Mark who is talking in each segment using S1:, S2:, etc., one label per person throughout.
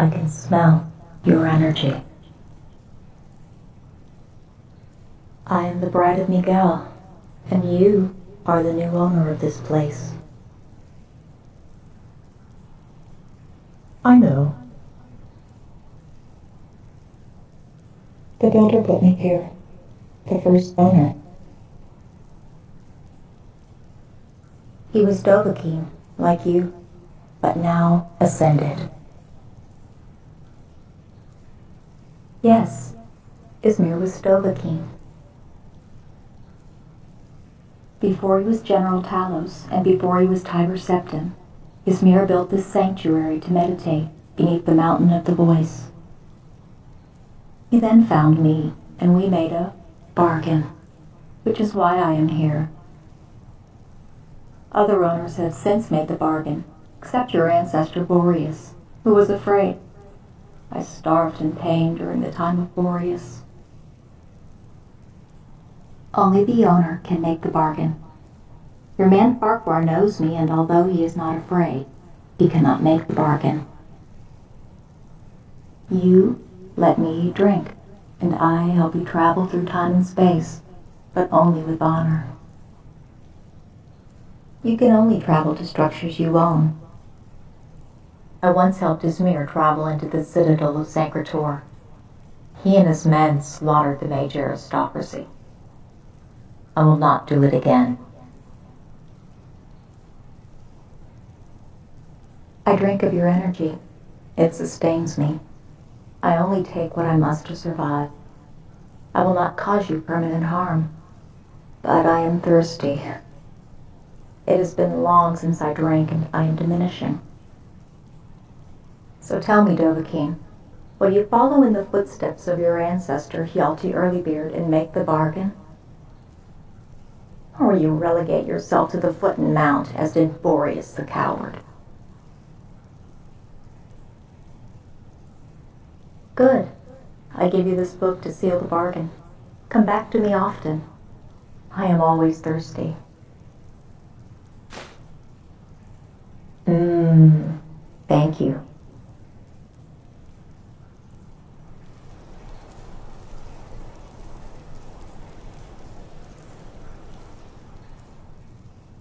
S1: I can smell your energy. I am the bride of Miguel, and you are the new owner of this place.
S2: I know. The builder put me here, the first owner.
S1: He was Dovahkiin, like you, but now ascended. Yes, Ysmir was Dovahkiin. Before he was General Talos, and before he was Tiber Septim, Ysmir built this sanctuary to meditate beneath the mountain of the voice. He then found me, and we made a bargain, which is why I am here. Other owners have since made the bargain, except your ancestor Boreas, who was afraid. I starved in pain during the time of Boreas. Only the owner can make the bargain. Your man Farquhar knows me, and although he is not afraid, he cannot make the bargain. You let me drink, and I help you travel through time and space, but only with honor. You can only travel to structures you own. I once helped Ysmir travel into the citadel of Sancre Tor. He and his men slaughtered the mage aristocracy. I will not do it again. I drink of your energy. It sustains me. I only take what I must to survive. I will not cause you permanent harm. But I am thirsty. It has been long since I drank and I am diminishing. So tell me, Dovahkiin, will you follow in the footsteps of your ancestor Hjalti Earlybeard and make the bargain? Or will you relegate yourself to the foot and mount as did Boreas the coward? Good. I give you this book to seal the bargain. Come back to me often. I am always thirsty. Mmm. Thank you.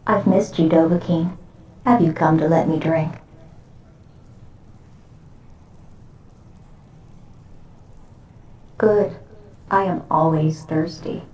S1: I've missed you, Dovahkiin. Have you come to let me drink? Good. I am always thirsty.